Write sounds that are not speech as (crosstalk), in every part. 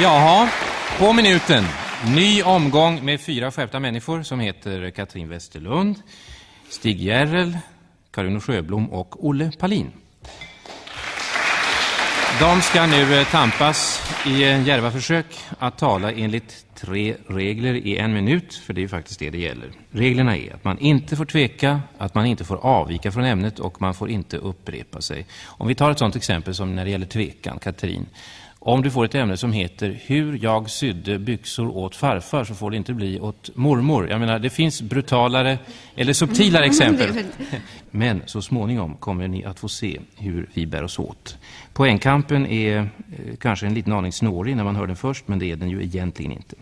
Jaha, på minuten. Ny omgång med fyra skärpta människor som heter Katrin Westerlund, Stig Järrel, Karin Sjöblom och Olle Palin. De ska nu eh, tampas i eh, djärva försök att tala enligt tre regler i en minut, för det är ju faktiskt det det gäller. Reglerna är att man inte får tveka, att man inte får avvika från ämnet och man får inte upprepa sig. Om vi tar ett sådant exempel som när det gäller tvekan, Katrin. Om du får ett ämne som heter Hur jag sydde byxor åt farfar så får det inte bli åt mormor. Jag menar, det finns brutalare eller subtilare (laughs) exempel. (laughs) Men så småningom kommer ni att få se hur vi bär oss åt. Poängkampen är eh, kanske en liten aning snårig när man hör den först, men det är den ju egentligen inte.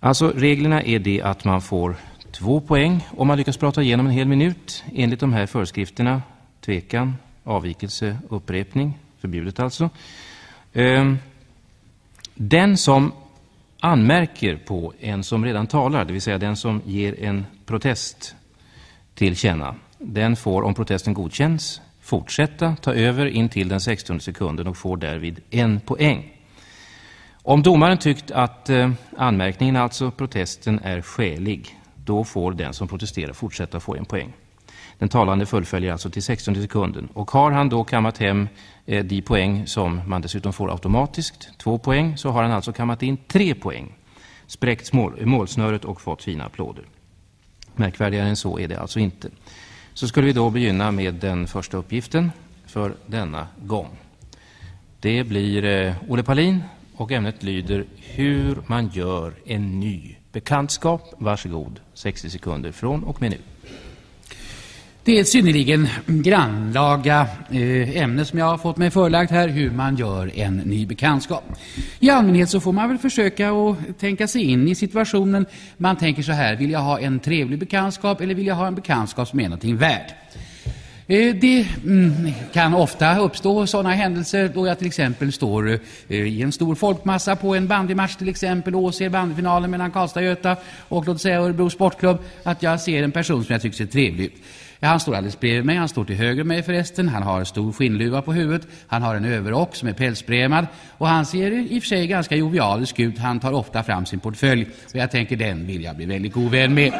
Alltså, reglerna är det att man får två poäng om man lyckas prata igenom en hel minut enligt de här föreskrifterna. Tvekan, avvikelse, upprepning, förbjudet alltså. Ehm, den som anmärker på en som redan talar, det vill säga den som ger en protest till känna, den får, om protesten godkänns, fortsätta ta över in till den 16 sekunden och får därvid en poäng. Om domaren tyckt att eh, anmärkningen, alltså protesten, är skälig, då får den som protesterar fortsätta få en poäng. Den talande fullföljer alltså till 16 sekunden. Och har han då kammat hem eh, de poäng som man dessutom får automatiskt, två poäng, så har han alltså kammat in tre poäng. Spräckt mål, målsnöret och fått fina applåder. Märkvärdigare än så är det alltså inte. Så skulle vi då begynna med den första uppgiften för denna gång. Det blir eh, Olle Palin och ämnet lyder Hur man gör en ny bekantskap. Varsågod, 60 sekunder från och med nu. Det är ett synnerligen grannlaga eh, ämne som jag har fått mig förelagt här, hur man gör en ny bekantskap. I allmänhet så får man väl försöka att tänka sig in i situationen. Man tänker så här, vill jag ha en trevlig bekantskap eller vill jag ha en bekantskap som är någonting värd? Eh, det mm, kan ofta uppstå sådana händelser då jag till exempel står eh, i en stor folkmassa på en bandymatch till exempel och ser bandyfinalen mellan Karlstad och Göta och låt säga Örebro Sportklubb att jag ser en person som jag tycker ser trevlig ut. Ja, han står alldeles bredvid mig, han står till höger mig förresten. Han har en stor skinnluva på huvudet, han har en överrock som är pälsbremad och han ser i och för sig ganska jovialisk ut. Han tar ofta fram sin portfölj och jag tänker den vill jag bli väldigt god vän med.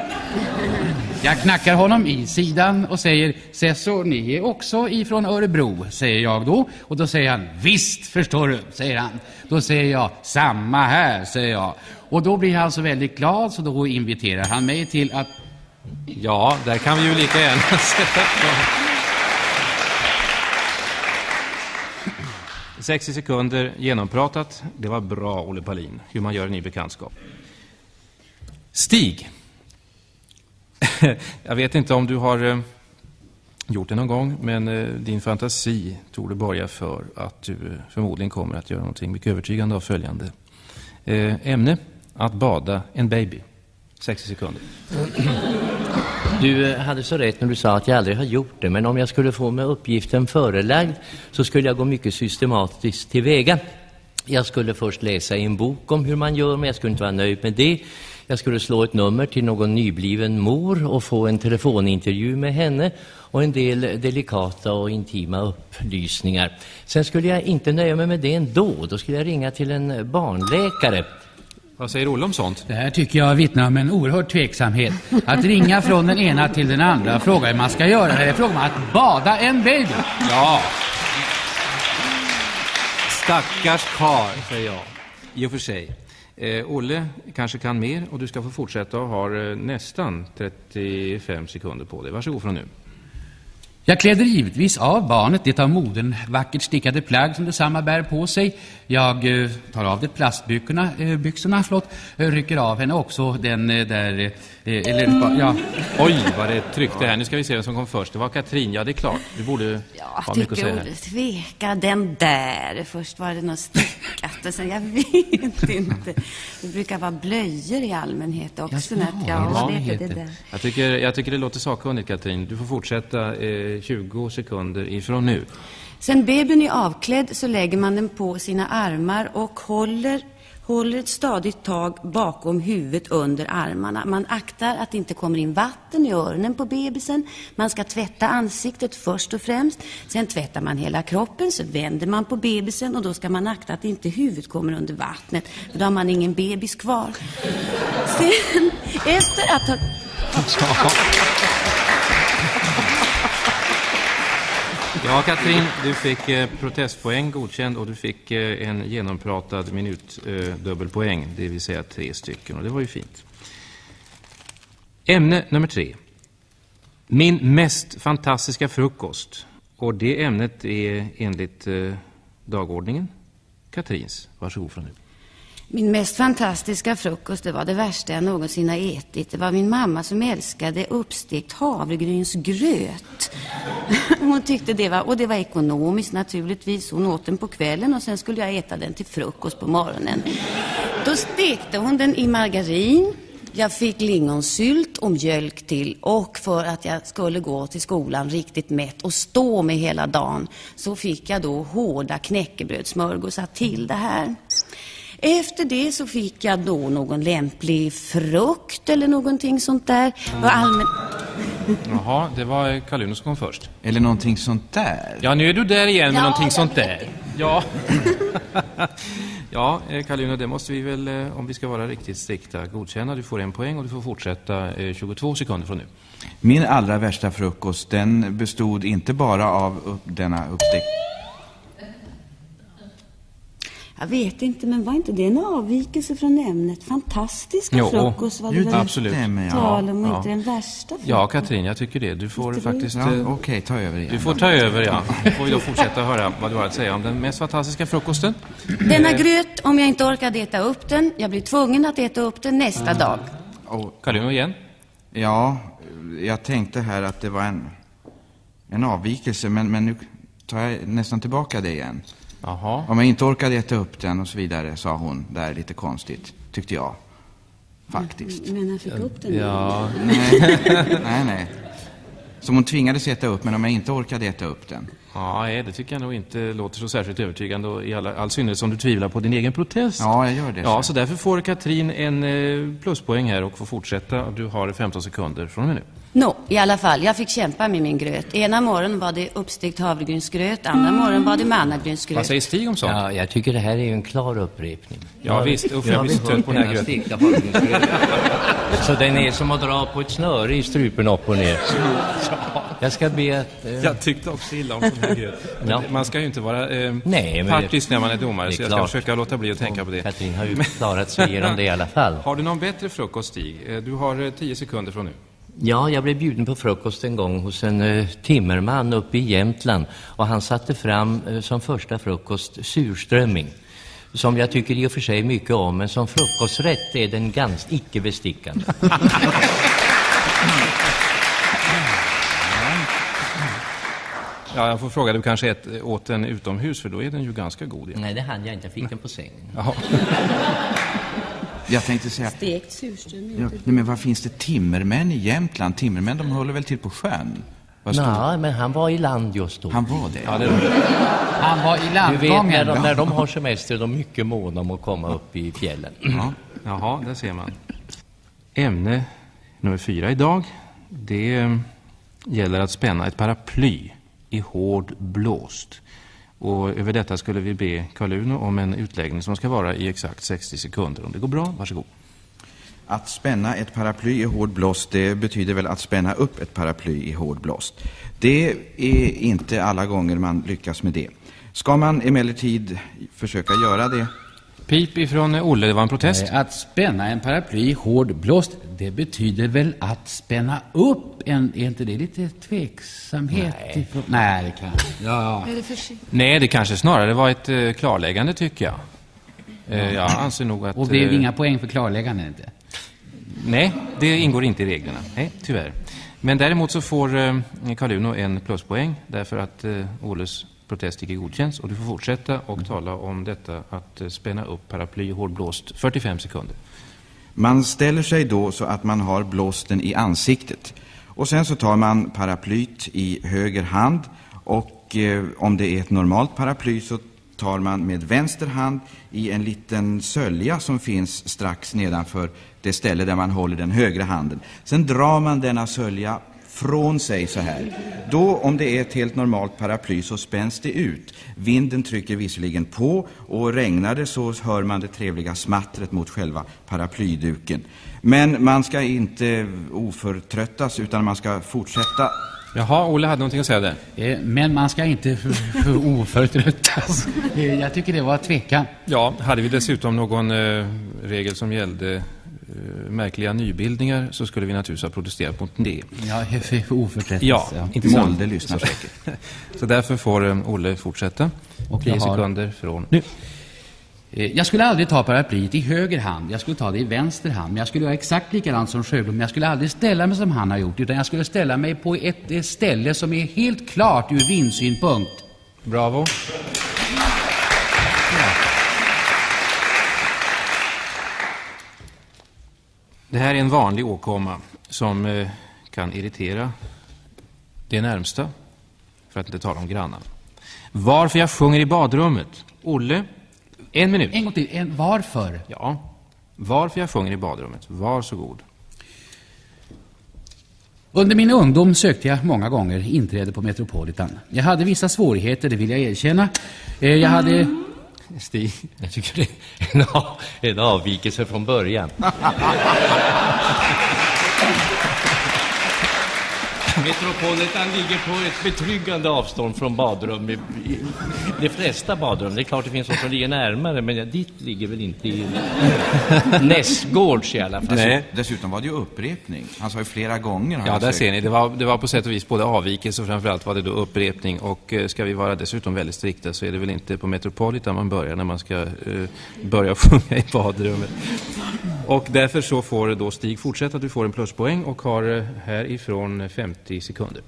Jag knackar honom i sidan och säger Sesso, ni är också ifrån Örebro, säger jag då. Och då säger han, visst förstår du, säger han. Då säger jag, samma här, säger jag. Och då blir han så väldigt glad så då inviterar han mig till att Ja, där kan vi ju lika gärna (laughs) sätta på. 60 sekunder genompratat. Det var bra, Olle Palin, hur man gör en ny bekantskap. Stig. (laughs) Jag vet inte om du har eh, gjort det någon gång, men eh, din fantasi tror du börja för att du eh, förmodligen kommer att göra någonting mycket övertygande av följande. Ämne, att bada en baby. 60 sekunder. Du eh, hade så rätt när du sa att jag aldrig har gjort det, men om jag skulle få mig uppgiften förelagd så skulle jag gå mycket systematiskt tillväga. Jag skulle först läsa i en bok om hur man gör, men jag skulle inte vara nöjd med det. Jag skulle slå ett nummer till någon nybliven mor och få en telefonintervju med henne och en del delikata och intima upplysningar. Sen skulle jag inte nöja mig med det ändå. Då skulle jag ringa till en barnläkare vad säger Olle om sånt? Det här tycker jag vittnar om en oerhörd tveksamhet. Att ringa från den ena till den andra och fråga hur man ska göra. Det är fråga om att bada en baby. Ja. Stackars kar, säger jag. I och för sig. Eh, Olle kanske kan mer och du ska få fortsätta och har eh, nästan 35 sekunder på dig. Varsågod från nu. Jag kläder givetvis av barnet det av modern vackert stickade plagg som detsamma bär på sig. Jag eh, tar av det plastbyxorna, eh, byxorna, förlåt, eh, rycker av henne också den eh, där, eh, eller ja. Oj, vad det tryckte här. Nu ska vi se vem som kom först. Det var Katrin, ja det är klart. Du borde ja, ha mycket att säga. Jag tveka, den där. Först var det något stickat och sen, jag vet inte. Det brukar vara blöjor i allmänhet också. Ja, ja, ja, det, det Jag, tycker, jag tycker det låter sakkunnigt Katrin. Du får fortsätta eh, 20 sekunder ifrån nu. Sen babyn är avklädd så lägger man den på sina armar och håller, håller ett stadigt tag bakom huvudet under armarna. Man aktar att det inte kommer in vatten i öronen på bebisen. Man ska tvätta ansiktet först och främst. Sen tvättar man hela kroppen, så vänder man på bebisen och då ska man akta att inte huvudet kommer under vattnet. För då har man ingen bebis kvar. Sen, efter att ha... Ja, Katrin, du fick eh, protestpoäng godkänd och du fick eh, en genompratad minut eh, dubbelpoäng, det vill säga tre stycken. Och det var ju fint. Ämne nummer tre. Min mest fantastiska frukost. Och det ämnet är enligt eh, dagordningen Katrins. Varsågod från nu. Min mest fantastiska frukost, det var det värsta jag någonsin har ätit. Det var min mamma som älskade uppstekt havregrynsgröt. (laughs) Hon tyckte det var, och det var ekonomiskt naturligtvis. Hon åt den på kvällen och sen skulle jag äta den till frukost på morgonen. Då stekte hon den i margarin. Jag fick lingonsylt och mjölk till och för att jag skulle gå till skolan riktigt mätt och stå med hela dagen så fick jag då hårda knäckebrödssmörgåsar till det här. Efter det så fick jag då någon lämplig frukt eller någonting sånt där. Var allmän... Jaha, det var Karl som kom först. Eller någonting sånt där. Ja, nu är du där igen med Ja, någonting sånt där. Ja. (laughs) ja, eh, Karl det måste vi väl, eh, om vi ska vara riktigt strikta, godkänna. Du får en poäng och du får fortsätta eh, 22 sekunder från nu. Min allra värsta frukost, den bestod inte bara av denna uppstekt... Jag vet inte, men var inte det en avvikelse från ämnet? Fantastiska Jo, frukost var det väl absolut. tal om, Ja. inte den värsta frukost. Ja, Katrin, jag tycker det. Du får faktiskt... Ja, eh, Okej, ta över igen. Du får ta över, ja. Du får ju då fortsätta höra vad du har att säga om den mest fantastiska frukosten. Denna gröt, om jag inte orkade äta upp den, jag blir tvungen att äta upp den nästa dag. Och, Karl igen. ja, jag tänkte här att det var en, en avvikelse, men, men nu tar jag nästan tillbaka det igen. Jaha. Om jag inte orkade äta upp den och så vidare, sa hon där lite konstigt, tyckte jag. Faktiskt. Men jag fick upp den. Ja, Nej, nej, nej. Som hon tvingades äta upp, men om jag inte orkade äta upp den. ja nej, det tycker jag nog inte låter så särskilt övertygande. Och i alla, all synnerhet som du tvivlar på din egen protest. Ja, jag gör det. Ja, så därför får Katrin en eh, pluspoäng här och får fortsätta. Du har 15 sekunder från och med nu. Nå, i alla fall, jag fick kämpa med min gröt. Ena morgonen var det uppstekt havregrynsgröt, andra morgonen var det Vad mannagrynsgröt. säger Stig om sånt? Ja, jag tycker det här är ju en klar upprepning. Ja, visst. Uff, jag har blir så trött på den här gröten. Så den är som att dra på ett snöre i strupen upp och ner. Jag ska be att... eh, Jag tyckte också illa om sån här gröt. Men Ja. Man ska ju inte vara eh, Nej, men- partisk när man är domare, Det är så jag ska försöka låta bli att tänka på det. Katrin har ju klarat sig igenom (laughs) det i alla fall. Har du någon bättre frukost, Stig? Eh, Du har eh, 10 sekunder från nu. Ja, jag blev bjuden på frukost en gång hos en eh, timmerman uppe i Jämtland och han satte fram eh, som första frukost surströmming. Som jag tycker i och för sig mycket om, men som frukosträtt är den ganska icke bestickande. (laughs) Ja, jag får fråga, du kanske ät, åt den utomhus, för då är den ju ganska god. Ja. Nej, det hann jag inte. Jag fick den på sängen. Jag tänkte säga, Stekt surströmming. ja, nej, men vad finns det timmermän i Jämtland? Timmermän, de håller väl till på sjön? Nej, men han var i land just då. Han var det? Ja, det, Han var i Du vet, landgången. när de, när de har semester är de mycket måna om att komma upp i fjällen. ja. Jaha, där ser man. Ämne nummer fyra idag, det eh, gäller att spänna ett paraply i hård blåst. Och över detta skulle vi be Karl Uno om en utläggning som ska vara i exakt 60 sekunder. Om det går bra, varsågod. Att spänna ett paraply i hård blåst, det betyder väl att spänna upp ett paraply i hård blåst. Det är inte alla gånger man lyckas med det. Ska man emellertid försöka göra det, Pip ifrån eh, Olle, det var en protest. Eh, Att spänna en paraply i hård blåst, det betyder väl att spänna upp en... Är inte det lite tveksamhet? Nej, ifrån, Nej det kan ja. Är det för? Nej, det kanske snarare var ett eh, klarläggande tycker jag. Eh, jag anser nog att... Och det är eh, inga poäng för klarläggande inte? Nej, det ingår inte i reglerna. Nej, tyvärr. Men däremot så får eh, Karl Uno en pluspoäng därför att eh, Oles protest icke godkänns och du får fortsätta och tala om detta att eh, spänna upp paraply i hård blåst 45 sekunder. Man ställer sig då så att man har blåsten i ansiktet. Och sen så tar man paraplyt i höger hand och eh, om det är ett normalt paraply så tar man med vänster hand i en liten sölja som finns strax nedanför det ställe där man håller den högra handen. Sen drar man denna sölja från sig så här. Då, om det är ett helt normalt paraply, så spänns det ut. Vinden trycker visserligen på och regnar det så hör man det trevliga smattret mot själva paraplyduken. Men man ska inte oförtröttas utan man ska fortsätta Jaha, Olle hade någonting att säga där. Eh, Men man ska inte för, för oförtröttas. (laughs) Eh, Jag tycker det var tvekan. Ja, hade vi dessutom någon eh, regel som gällde märkliga nybildningar så skulle vi naturligtvis ha protesterat mot det. Ja, för, för oförtröttas. Ja, inte. Molde lyssnar säkert. (laughs) Så därför får eh, Olle fortsätta. Och Tio har- sekunder från nu. Eh, Jag skulle aldrig ta paraplyet i höger hand, jag skulle ta det i vänster hand. Men jag skulle göra exakt likadant som Sjöblom, men jag skulle aldrig ställa mig som han har gjort. Utan jag skulle ställa mig på ett eh, ställe som är helt klart ur vindsynpunkt. Bravo. Det här är en vanlig åkomma som eh, kan irritera det närmsta, för att inte tala om grannarna. Varför jag sjunger i badrummet? Olle, en minut. En gång till, en, varför? Ja, varför jag sjunger i badrummet. Varsågod. Under min ungdom sökte jag många gånger inträde på Metropolitan. Jag hade vissa svårigheter, det vill jag erkänna. Eh, Jag hade... Stig. Jag tycker det är en, av, en avvikelse från början. (laughs) Metropolitan ligger på ett betryggande avstånd från badrum. I, i, de flesta badrum. Det är klart det finns något som ligger närmare, men ja, ditt ligger väl inte i nästgårds i alla fall. Nej. Dessutom var det ju upprepning. Han sa ju flera gånger. Ja, där sökt. ser ni. Det var, det var på sätt och vis både avvikelse och framförallt var det då upprepning. Och eh, ska vi vara dessutom väldigt strikta så är det väl inte på Metropolitan man börjar när man ska eh, börja (laughs) sjunga i badrummet. Och därför så får då Stig fortsätta. Du får en pluspoäng och har eh, härifrån 50 sekunder.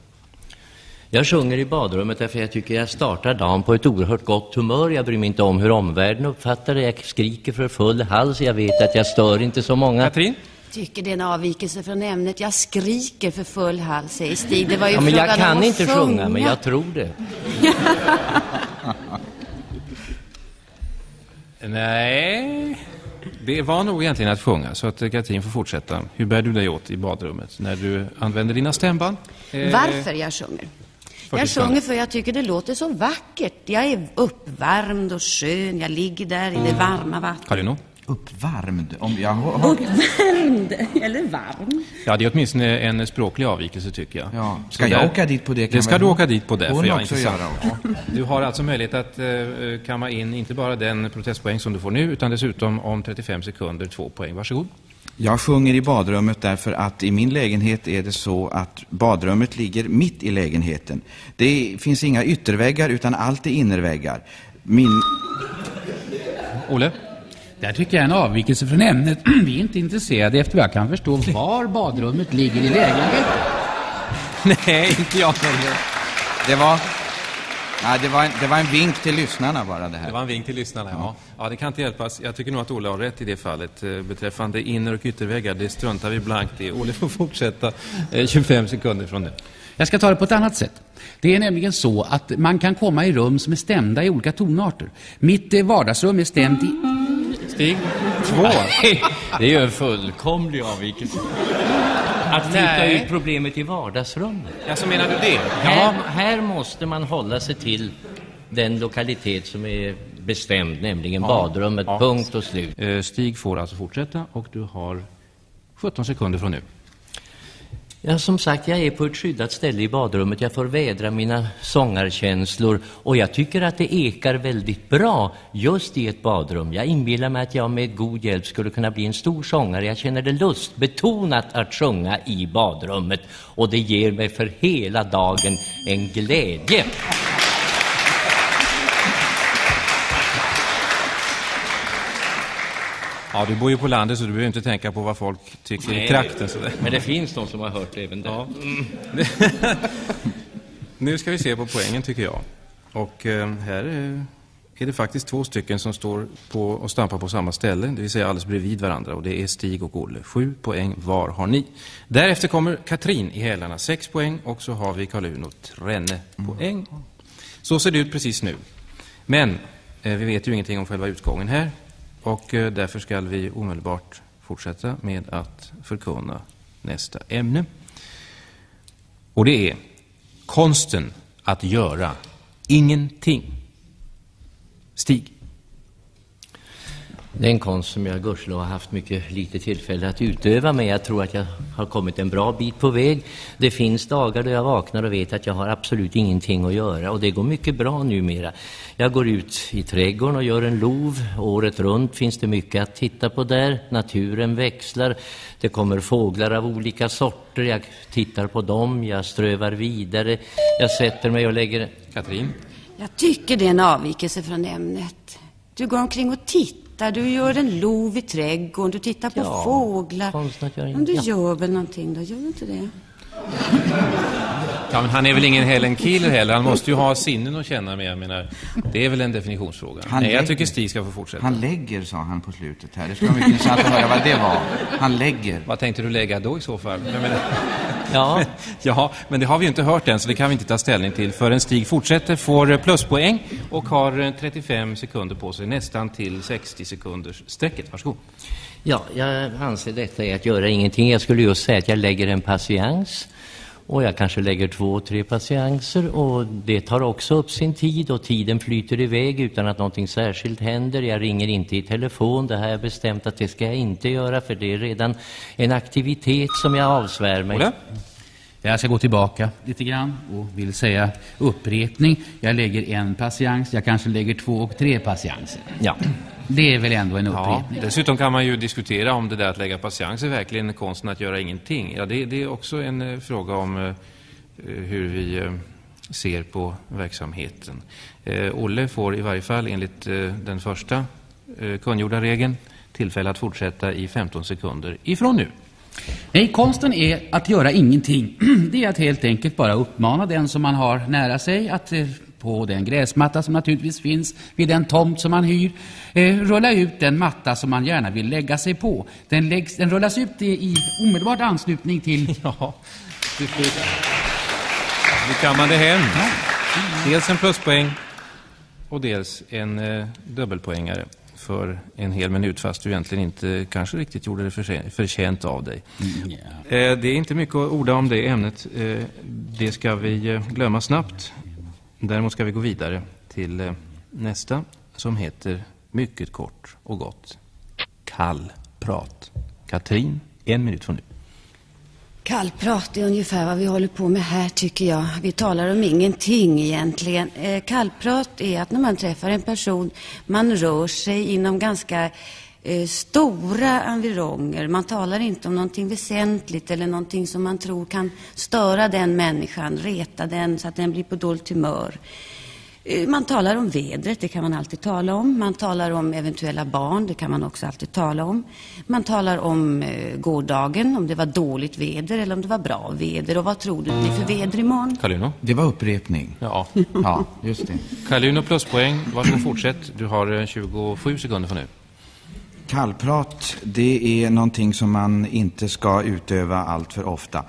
Jag sjunger i badrummet därför jag tycker jag startar dagen på ett oerhört gott humör. Jag bryr mig inte om hur omvärlden uppfattar det. Jag skriker för full hals. Jag vet att jag stör inte så många. Katrin? Tycker det är en avvikelse från ämnet. Jag skriker för full hals, säger Stig. Det var ju Ja, men jag kan att inte sjunga, men jag tror det. (laughs) Nej, det var nog egentligen att sjunga. Så att Katrin får fortsätta. Hur bär du dig åt i badrummet när du använder dina stämband? Eh, Varför jag sjunger? Jag sjunger för jag tycker det låter så vackert. Jag är uppvärmd och skön. Jag ligger där i det varma vattnet. Carino? Uppvärmd. Om jag har, Uppvärmd, (laughs) eller varm. Ja, det är åtminstone en språklig avvikelse tycker jag. ja. Ska Så jag där- åka dit på det? kan Det ska väl du åka dit på därför. Hon ja, också inte sant. göra. också. (laughs) Du har alltså möjlighet att eh, kamma in inte bara den protestpoäng som du får nu, utan dessutom om 35 sekunder två poäng. Varsågod. Jag sjunger i badrummet därför att i min lägenhet är det så att badrummet ligger mitt i lägenheten. Det finns inga ytterväggar utan allt är innerväggar. Min... Olle? Där tycker jag är en avvikelse från ämnet. (clears throat) Vi är inte intresserade efter vad jag kan förstå (laughs) var badrummet ligger i lägenheten. (laughs) Nej, inte jag heller. Det var... Nej, det var, en, det var en vink till lyssnarna bara det här. Det var en vink till lyssnarna, ja. Ja, det kan inte hjälpas. Jag tycker nog att Olle har rätt i det fallet. Eh, Beträffande inner och ytterväggar, det struntar vi blankt i. Olle får fortsätta eh, 25 sekunder från nu. Jag ska ta det på ett annat sätt. Det är nämligen så att man kan komma i rum som är stämda i olika tonarter. Mitt eh, vardagsrum är stämt i... Stig? Två. (laughs) Det är ju en fullkomlig avvikelse. Att flytta ut problemet i vardagsrummet. Ja, så menar du det? Här, här måste man hålla sig till den lokalitet som är bestämd, nämligen badrummet, Ja. punkt och slut. Eh, Stig får alltså fortsätta och du har 17 sekunder från nu. Ja, som sagt, jag är på ett skyddat ställe i badrummet. Jag får vädra mina sångarkänslor och jag tycker att det ekar väldigt bra just i ett badrum. Jag inbillar mig att jag med god hjälp skulle kunna bli en stor sångare. Jag känner det lustbetonat att sjunga i badrummet och det ger mig för hela dagen en glädje. Ja, du bor ju på landet så du behöver inte tänka på vad folk tycker i trakten. Sådär. Men det finns de som har hört det även där. (laughs) Nu ska vi se på poängen tycker jag. Och eh, här är det faktiskt två stycken som står på och stampar på samma ställe, det vill säga alldeles bredvid varandra. Och det är Stig och Olle. Sju poäng var har ni. Därefter kommer Katrin i hälarna, sex poäng. Och så har vi Karl-Uno, trenne poäng. Så ser det ut precis nu. Men Eh, vi vet ju ingenting om själva utgången här och eh, därför ska vi omedelbart fortsätta med att förkunna nästa ämne. Och det är konsten att göra ingenting. Stig. Det är en konst som jag gudskelov har haft mycket lite tillfälle att utöva, men jag tror att jag har kommit en bra bit på väg. Det finns dagar då jag vaknar och vet att jag har absolut ingenting att göra och det går mycket bra numera. Jag går ut i trädgården och gör en lov. Året runt finns det mycket att titta på där. Naturen växlar. Det kommer fåglar av olika sorter. Jag tittar på dem, jag strövar vidare. Jag sätter mig och lägger... Katrin? Jag tycker det är en avvikelse från ämnet. Du går omkring och tittar, du gör en lov i trädgården, du tittar på Ja, fåglar. göra Men du ja. gör väl någonting då, gör du inte det? Ja, men han är väl ingen Helen Keeler heller. Han måste ju ha sinnen att känna med. Jag menar, det är väl en definitionsfråga. Han Nej, jag tycker Stig ska få fortsätta. Han lägger, sa han på slutet här. Det ska vara mycket intressant att höra vad det var. Han lägger. Vad tänkte du lägga då i så fall? (laughs) Ja, (laughs) ja, men det har vi ju inte hört än, så det kan vi inte ta ställning till förrän Stig fortsätter, får pluspoäng och har eh, 35 sekunder på sig, nästan till 60 sekunders strecket. Varsågod. Ja, jag anser detta är att göra ingenting. Jag skulle just säga att jag lägger en patiens och jag kanske lägger två, tre patienser och det tar också upp sin tid och tiden flyter iväg utan att någonting särskilt händer. Jag ringer inte i telefon, det har jag bestämt att det ska jag inte göra för det är redan en aktivitet som jag avsvär mig. Jag ska gå tillbaka lite grann och vill säga upprepning. Jag lägger en patiens, jag kanske lägger två och tre patienser. Ja. Det är väl ändå en Ja, upprepning? dessutom kan man ju diskutera om det där att lägga patiens är verkligen konsten att göra ingenting. Ja, det, det är också en eh, fråga om eh, hur vi eh, ser på verksamheten. Eh, Olle får i varje fall enligt eh, den första eh, kungjorda regeln tillfälle att fortsätta i 15 sekunder ifrån nu. Nej, konsten är att göra ingenting. (clears throat) Det är att helt enkelt bara uppmana den som man har nära sig att eh, på den gräsmatta som naturligtvis finns vid den tomt som man hyr, eh, rulla ut den matta som man gärna vill lägga sig på. Den, läggs, den rullas ut i, i omedelbart anslutning till... (laughs) Ja, slut. Nu kan man det hem. Dels en pluspoäng och dels en eh, dubbelpoängare för en hel minut fast du egentligen inte kanske riktigt gjorde det förtjä- förtjänt av dig. Eh, det är inte mycket att orda om det ämnet. Eh, det ska vi eh, glömma snabbt. Däremot ska vi gå vidare till eh, nästa som heter mycket kort och gott. Kall prat. Katrin, en minut från nu. Kallprat är ungefär vad vi håller på med här tycker jag. Vi talar om ingenting egentligen. Eh, Kallprat är att när man träffar en person, man rör sig inom ganska eh, stora environger. Man talar inte om någonting väsentligt eller någonting som man tror kan störa den människan, reta den så att den blir på dåligt humör. Eh, Man talar om vädret, det kan man alltid tala om. Man talar om eventuella barn, det kan man också alltid tala om. Man talar om eh, gårdagen, om det var dåligt väder eller om det var bra väder. Och vad tror du det blir för väder imorgon? Carluno? Det var upprepning. Ja. Ja, just det. Carluno pluspoäng. Varsågod fortsätt. Du har eh, 27 sekunder från nu. Kallprat, det är någonting som man inte ska utöva allt för ofta.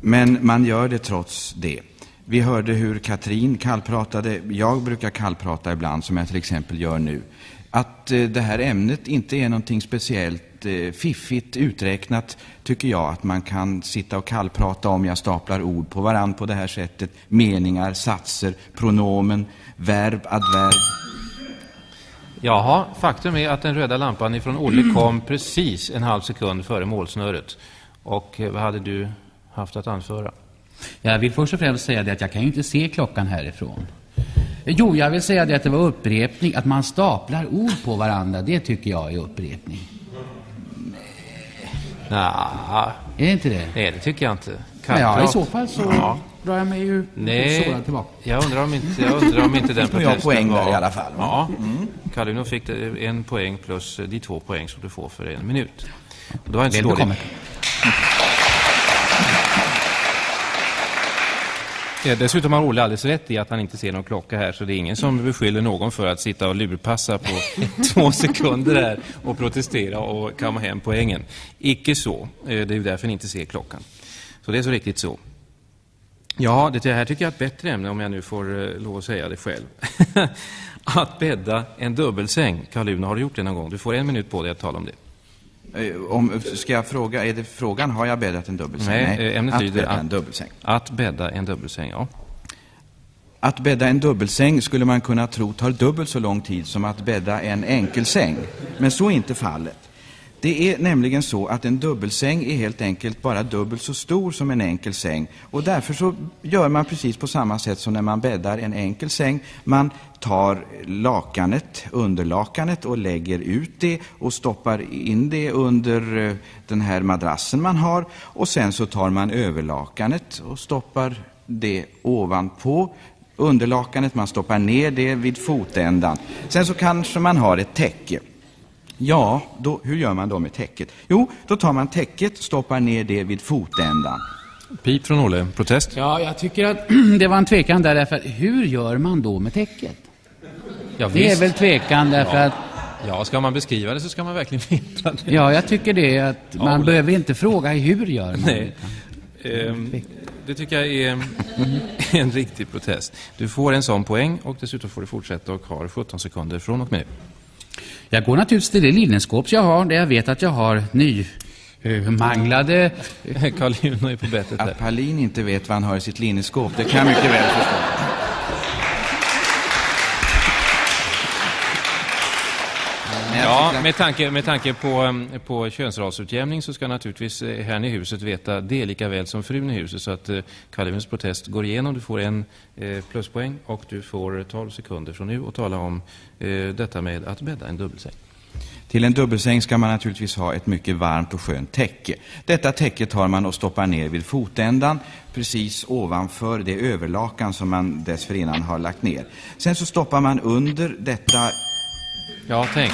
Men man gör det trots det. Vi hörde hur Katrin kallpratade. Jag brukar kallprata ibland, som jag till exempel gör nu. Att eh, det här ämnet inte är någonting speciellt eh, fiffigt uträknat tycker jag att man kan sitta och kallprata om. Jag staplar ord på varann på det här sättet. Meningar, satser, pronomen, verb, adverb. Jaha, faktum är att den röda lampan ifrån Olle kom precis en halv sekund före målsnöret. Och eh, vad hade du haft att anföra? Jag vill först och främst säga det att jag kan ju inte se klockan härifrån. Jo, jag vill säga det att det var upprepning. Att man staplar ord på varandra, det tycker jag är upprepning. Nej, Är det inte det? nej, det tycker jag inte. Ja, i så fall så Ja. Drar jag mig ju Nej, tillbaka. jag undrar om inte, jag undrar om inte den Fick (laughs) nog jag protesten poäng där var... i alla fall? Ja, Carluno fick det- en poäng plus de två poäng som du får för en minut. Och Det var inte så dåligt. Eh, Dessutom har Olle alldeles rätt i att han inte ser någon klocka här, så det är ingen som beskyller någon för att sitta och lurpassa på (laughs) två sekunder här och protestera och kamma hem poängen. Icke så. Eh, Det är ju därför ni inte ser klockan. Så det är så riktigt så. Ja, det här tycker jag är ett bättre ämne om jag nu får eh, lov att säga det själv. (laughs) att bädda en dubbelsäng. Karl Uno, har du gjort det någon gång? Du får en minut på dig att tala om det. Eh, Om, ska jag fråga, är det frågan, har jag bäddat en dubbelsäng? Nej, eh, ämnet att lyder bädda att- en dubbelsäng. Att bädda en dubbelsäng, ja. Att bädda en dubbelsäng skulle man kunna tro tar dubbelt så lång tid som att bädda en enkelsäng. Men så är inte fallet. Det är nämligen så att en dubbelsäng är helt enkelt bara dubbelt så stor som en enkel säng. Och därför så gör man precis på samma sätt som när man bäddar en enkel säng. Man tar lakanet, underlakanet och lägger ut det och stoppar in det under eh, den här madrassen man har. Och sen så tar man överlakanet och stoppar det ovanpå underlakanet. Man stoppar ner det vid fotändan. Sen så kanske man har ett täcke. Ja, då, hur gör man då med täcket? Jo, då tar man täcket, stoppar ner det vid fotändan. Pip från Olle. Protest? Ja, jag tycker att (clears throat) det var en tvekan där, därför att hur gör man då med täcket? Ja, Det är väl tvekan därför att, Ja, ska man beskriva det så ska man verkligen (laughs) veta det. ja, jag tycker det att man Olle. behöver inte fråga hur gör man. Nej. Ehm, det tycker jag är (laughs) en riktig protest. Du får en sån poäng och dessutom får du fortsätta och har 17 sekunder från och med nu. Jag går naturligtvis till det linneskåp jag har, där jag vet att jag har nymanglade... (laughs) Carl Uno är på bettet här. Att Palin inte vet vad han har i sitt linneskåp, det kan jag mycket väl förstå. Men jag Ja, att- med tanke, med tanke på, um, på könsrasutjämning så ska naturligtvis eh, herrn i huset veta det lika väl som frun i huset. Så att eh, protest går igenom. Du får en eh, pluspoäng och du får 12 sekunder från nu och tala om eh, detta med att bädda en dubbelsäng. Till en dubbelsäng ska man naturligtvis ha ett mycket varmt och skönt täcke. Detta täcke tar man och stoppar ner vid fotändan, precis ovanför det överlakan som man dessförinnan har lagt ner. Sen så stoppar man under detta Ja, tänk.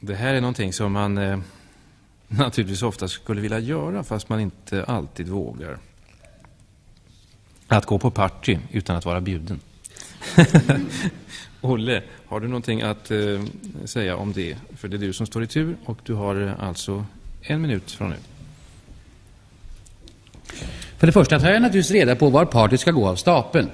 Det här är någonting som man eh, naturligtvis ofta skulle vilja göra fast man inte alltid vågar. Att gå på party utan att vara bjuden. (laughs) Olle, har du någonting att eh, säga om det? För det är du som står i tur och du har eh, alltså en minut från nu. För det första tar jag naturligtvis reda på var partyt ska gå av stapeln.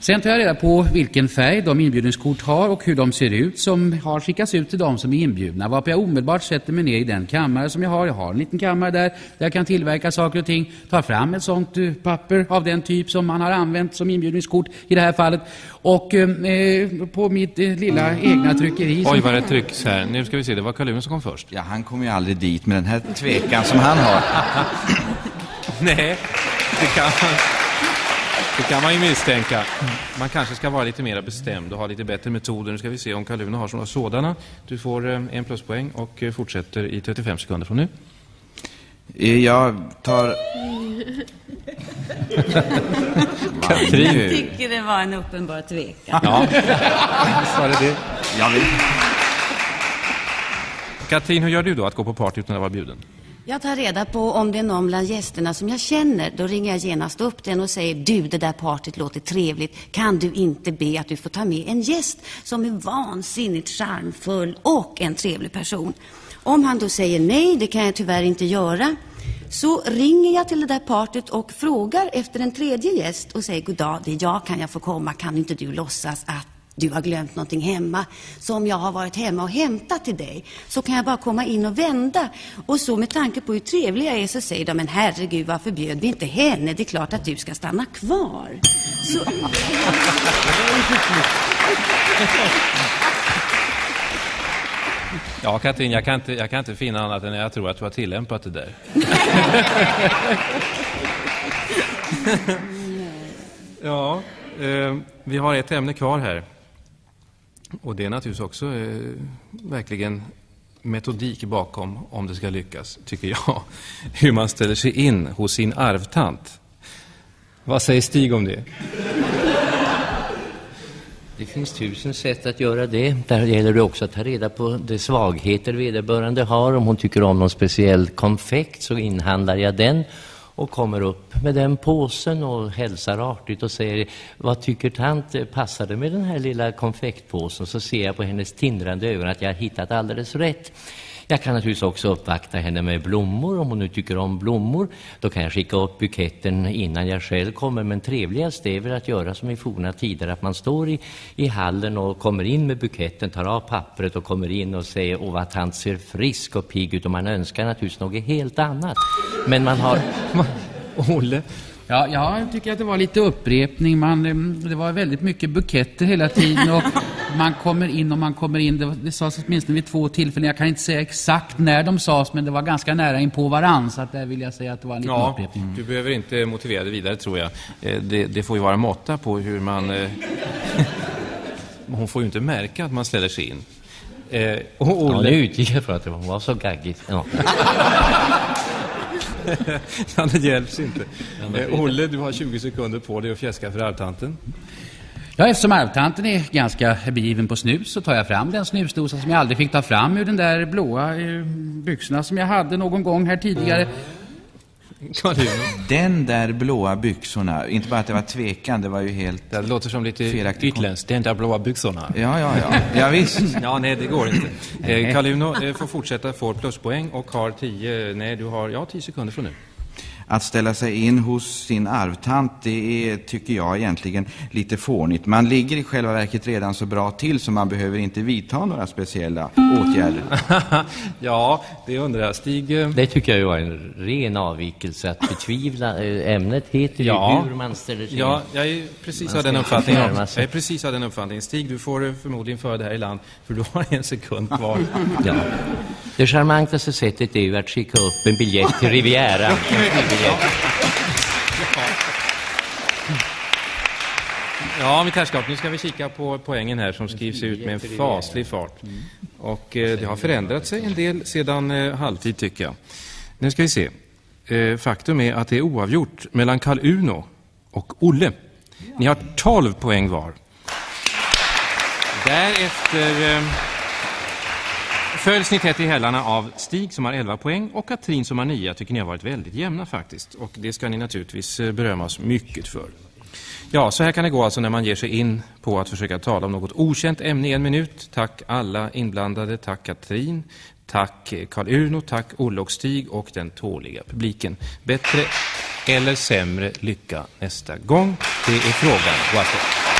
Sen tar jag reda på vilken färg de inbjudningskort har och hur de ser ut som har skickats ut till de som är inbjudna. Varpå jag omedelbart sätter mig ner i den kammare som jag har. Jag har en liten kammare där, där jag kan tillverka saker och ting. Tar fram ett sånt eh, papper av den typ som man har använt som inbjudningskort i det här fallet. Och eh, på mitt eh, lilla egna tryckeri. Oj, vad det trycks här. Nu ska vi se, det var Uno som kom först. Ja, han kommer ju aldrig dit med den här tvekan som han har. (laughs) Nej, det kan man, det kan man ju misstänka. Man kanske ska vara lite mer bestämd och ha lite bättre metoder. Nu ska vi se om Carl Uno har sådana sådana. Du får eh, en pluspoäng och eh, fortsätter i 35 sekunder från nu. Eh, Jag tar... Katrin. Nu. tycker det var en uppenbar tvekan. Ja, (laughs) visst var det det. Jag vill... Katrin, hur gör du då att gå på party utan att vara bjuden? Jag tar reda på om det är någon bland gästerna som jag känner. Då ringer jag genast upp den och säger du, det där partyt låter trevligt. Kan du inte be att du får ta med en gäst som är vansinnigt charmfull och en trevlig person? Om han då säger nej, det kan jag tyvärr inte göra, så ringer jag till det där partyt och frågar efter en tredje gäst och säger god dag, det är jag, kan jag få komma? Kan inte du låtsas att du har glömt någonting hemma som jag har varit hemma och hämtat till dig. Så kan jag bara komma in och vända. Och så med tanke på hur trevlig jag är så säger de, men herregud varför bjöd vi inte henne? Det är klart att du ska stanna kvar. Så... (laughs) Ja, Katrin, jag kan, inte, jag kan inte finna annat än att jag tror att du har tillämpat det där. (laughs) ja, eh, vi har ett ämne kvar här. Och det är naturligtvis också eh, verkligen metodik bakom om det ska lyckas, tycker jag. (laughs) Hur man ställer sig in hos sin arvtant. Vad säger Stig om det? Det finns tusen sätt att göra det. Där gäller det också att ta reda på de svagheter vederbörande har. Om hon tycker om någon speciell konfekt så inhandlar jag den och kommer upp med den påsen och hälsar artigt och säger Vad tycker tant passade med den här lilla konfektpåsen? Så ser jag på hennes tindrande ögon att jag har hittat alldeles rätt. Jag kan naturligtvis också uppvakta henne med blommor om hon nu tycker om blommor. Då kan jag skicka upp buketten innan jag själv kommer. Men trevligast är väl att göra som i forna tider, att man står i, i hallen och kommer in med buketten, tar av pappret och kommer in och säger åh vad tant ser frisk och pigg ut. Och man önskar naturligtvis något helt annat. Men man har... (laughs) Olle? Ja, jag tycker att det var lite upprepning. Man, det var väldigt mycket buketter hela tiden. Och man kommer in och man kommer in. Det, det sades åtminstone vid två tillfällen. Jag kan inte säga exakt när de sades, men det var ganska nära in på varann. Så att där vill jag säga att det var en liten Ja, upprepning. du behöver inte motivera det vidare tror jag. Eh, Det, det får ju vara måtta på hur man... eh, (laughs) Hon får ju inte märka att man ställer sig in. Eh, Och Ja, Olle... nu utgick jag från att det var så gaggigt. Ja. (laughs) Ja, det hjälps inte. Eh, Olle, du har 20 sekunder på dig att fjäska för arvtanten. Ja, eftersom arvtanten är ganska begiven på snus så tar jag fram den snusdosa som jag aldrig fick ta fram ur den där blåa eh, byxorna som jag hade någon gång här tidigare. Carl-Uno. Den där blåa byxorna, inte bara att det var tvekan, det var ju helt... Det låter som lite utländskt. Den där blåa byxorna. Ja, ja, ja. Ja, visst. (laughs) Ja, nej, det går inte. Eh, Carl-Uno eh, får fortsätta, får pluspoäng och har 10, nej, du har, ja, 10 sekunder från nu. Att ställa sig in hos sin arvtant, det är, tycker jag egentligen lite fånigt. Man ligger i själva verket redan så bra till så man behöver inte vidta några speciella åtgärder. (laughs) ja, det undrar jag. Stig, eh, Det tycker jag var en ren avvikelse att betvivla. Eh, Ämnet heter ju Ja. hur man ställer sig Ja, jag är precis av den uppfattningen. Jag är precis av den uppfattningen. Stig, du får eh, förmodligen föra det här i land, för du har en sekund kvar. Ja. Det charmantaste sättet är ju att skicka upp en biljett till (laughs) Riviera. Ja, mitt herrskap, nu ska vi kika på poängen här som skrivs ut med en faslig fart. Och eh, det har förändrat sig en del sedan eh, halvtid, tycker jag. Nu ska vi se. Eh, faktum är att det är oavgjort mellan Karl Uno och Olle. Ni har 12 poäng var. Därefter eh, följs ni tätt i hällarna av Stig som har 11 poäng och Katrin som har 9. Jag tycker ni har varit väldigt jämna faktiskt. Och det ska ni naturligtvis berömmas berömma oss mycket för. Ja, så här kan det gå alltså när man ger sig in på att försöka tala om något okänt ämne i en minut. Tack alla inblandade, tack Katrin, tack eh, Karl-Uno, tack Olle och Stig och den tåliga publiken. Bättre eller sämre lycka nästa gång? Det är frågan. God.